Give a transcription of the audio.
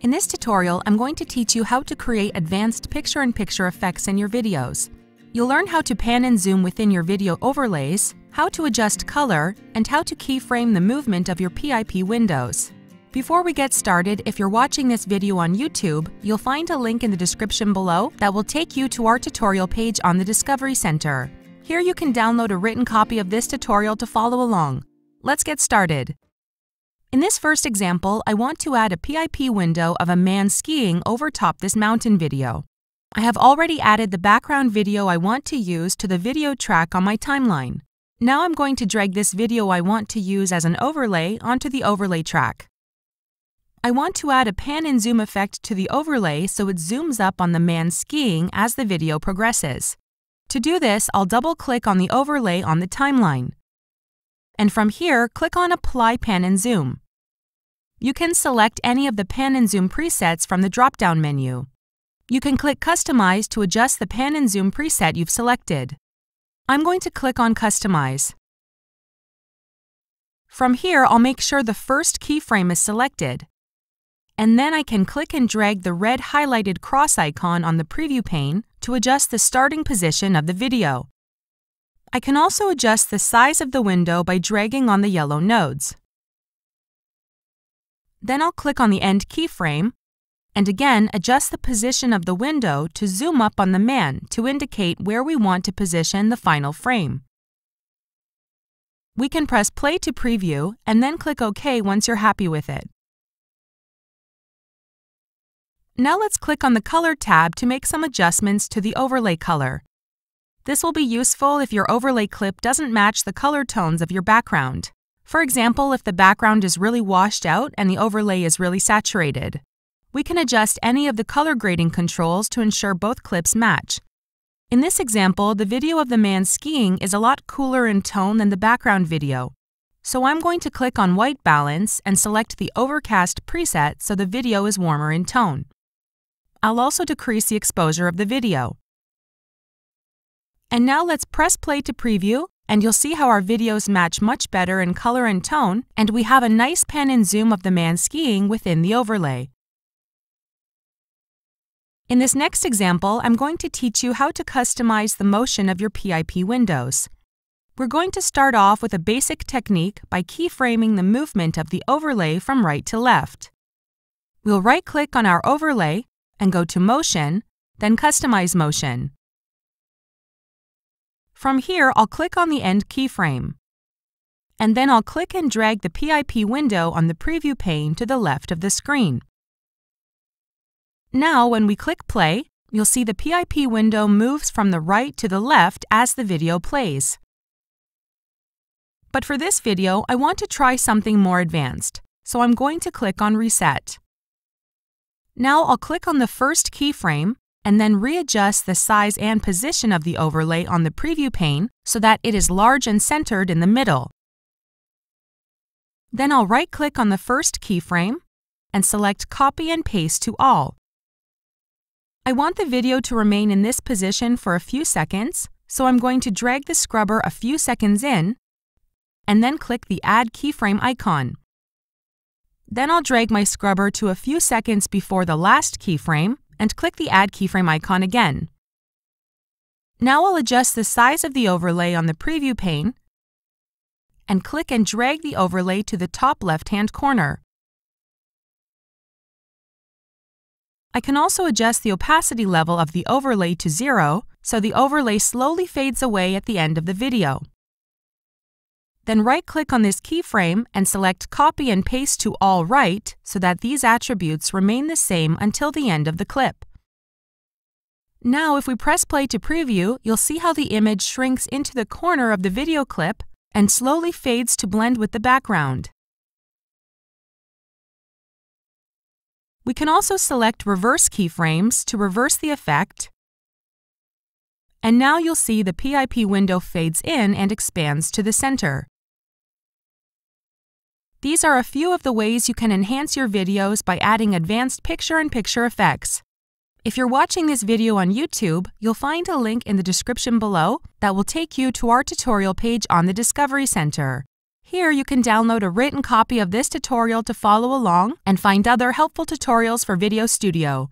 In this tutorial, I'm going to teach you how to create advanced picture-in-picture effects in your videos. You'll learn how to pan and zoom within your video overlays, how to adjust color, and how to keyframe the movement of your PIP windows. Before we get started, if you're watching this video on YouTube, you'll find a link in the description below that will take you to our tutorial page on the Discovery Center. Here you can download a written copy of this tutorial to follow along. Let's get started. In this first example, I want to add a PIP window of a man skiing over top this mountain video. I have already added the background video I want to use to the video track on my timeline. Now I'm going to drag this video I want to use as an overlay onto the overlay track. I want to add a pan and zoom effect to the overlay so it zooms up on the man skiing as the video progresses. To do this, I'll double-click on the overlay on the timeline and from here, click on Apply Pan and Zoom. You can select any of the pan and zoom presets from the drop-down menu. You can click Customize to adjust the pan and zoom preset you've selected. I'm going to click on Customize. From here, I'll make sure the first keyframe is selected. And then I can click and drag the red highlighted cross icon on the preview pane to adjust the starting position of the video. I can also adjust the size of the window by dragging on the yellow nodes. Then I'll click on the end keyframe and again adjust the position of the window to zoom up on the man to indicate where we want to position the final frame. We can press play to preview and then click OK once you're happy with it. Now let's click on the Color tab to make some adjustments to the overlay color. This will be useful if your overlay clip doesn't match the color tones of your background. For example, if the background is really washed out and the overlay is really saturated. We can adjust any of the color grading controls to ensure both clips match. In this example, the video of the man skiing is a lot cooler in tone than the background video. So I'm going to click on White Balance and select the Overcast preset so the video is warmer in tone. I'll also decrease the exposure of the video. And now let's press play to preview, and you'll see how our videos match much better in color and tone, and we have a nice pan and zoom of the man skiing within the overlay. In this next example, I'm going to teach you how to customize the motion of your PIP windows. We're going to start off with a basic technique by keyframing the movement of the overlay from right to left. We'll right-click on our overlay and go to Motion, then Customize Motion. From here, I'll click on the end keyframe. And then I'll click and drag the PIP window on the preview pane to the left of the screen. Now, when we click play, you'll see the PIP window moves from the right to the left as the video plays. But for this video, I want to try something more advanced, so I'm going to click on Reset. Now I'll click on the first keyframe and then readjust the size and position of the overlay on the preview pane so that it is large and centered in the middle. Then I'll right-click on the first keyframe and select Copy and Paste to All. I want the video to remain in this position for a few seconds, so I'm going to drag the scrubber a few seconds in and then click the Add Keyframe icon. Then I'll drag my scrubber to a few seconds before the last keyframe and click the Add Keyframe icon again. Now I'll adjust the size of the overlay on the preview pane and click and drag the overlay to the top left-hand corner. I can also adjust the opacity level of the overlay to zero so the overlay slowly fades away at the end of the video. Then right-click on this keyframe and select Copy and Paste to All Right so that these attributes remain the same until the end of the clip. Now if we press play to preview, you'll see how the image shrinks into the corner of the video clip and slowly fades to blend with the background. We can also select reverse keyframes to reverse the effect. And now you'll see the PIP window fades in and expands to the center. These are a few of the ways you can enhance your videos by adding advanced picture-in-picture effects. If you're watching this video on YouTube, you'll find a link in the description below that will take you to our tutorial page on the Discovery Center. Here you can download a written copy of this tutorial to follow along and find other helpful tutorials for VideoStudio.